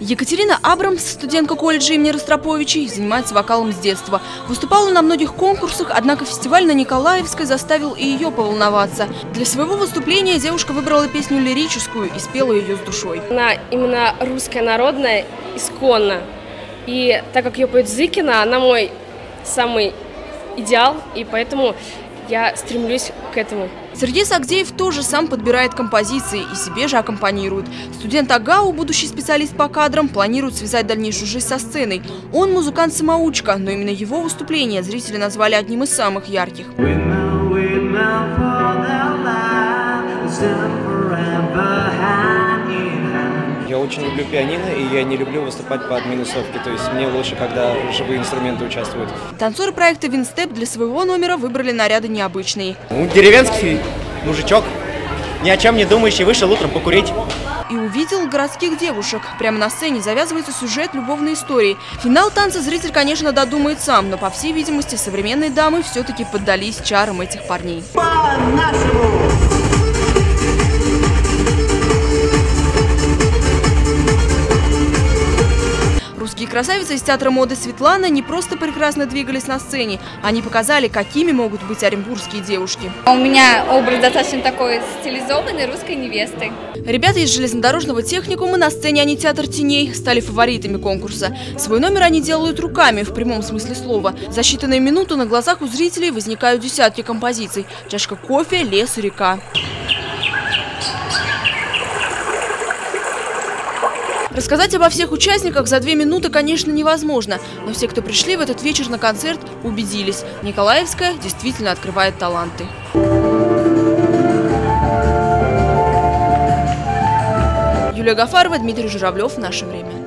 Екатерина Абрамс, студентка колледжа имени Ростроповичей, занимается вокалом с детства. Выступала на многих конкурсах, однако фестиваль на Николаевской заставил и ее поволноваться. Для своего выступления девушка выбрала песню лирическую и спела ее с душой. Она именно русская народная, исконно. И так как ее поет Зыкина, она мой самый идеал, и поэтому я стремлюсь к этому. Сергей Сагдеев тоже сам подбирает композиции и себе же аккомпанирует. Студент АГАУ, будущий специалист по кадрам, планирует связать дальнейшую жизнь со сценой. Он музыкант-самоучка, но именно его выступление зрители назвали одним из самых ярких. Windmill, windmill for their Я очень люблю пианино, и я не люблю выступать под минусовки. То есть мне лучше, когда живые инструменты участвуют. Танцоры проекта «Винстеп» для своего номера выбрали наряды необычные. Ну, деревенский мужичок, ни о чем не думающий, вышел утром покурить. И увидел городских девушек. Прямо на сцене завязывается сюжет любовной истории. Финал танца зритель, конечно, додумает сам, но, по всей видимости, современные дамы все-таки поддались чарам этих парней. По-нашему! Русские красавицы из театра моды Светлана не просто прекрасно двигались на сцене, они показали, какими могут быть оренбургские девушки. У меня образ достаточно такой стилизованной русской невесты. Ребята из железнодорожного техникума на сцене «Они театр теней» стали фаворитами конкурса. Свой номер они делают руками, в прямом смысле слова. За считанные минуты на глазах у зрителей возникают десятки композиций. Чашка кофе, лес, река. Рассказать обо всех участниках за две минуты, конечно, невозможно. Но все, кто пришли в этот вечер на концерт, убедились. Николаевская действительно открывает таланты. Юлия Гафарова, Дмитрий Журавлев. Наше время.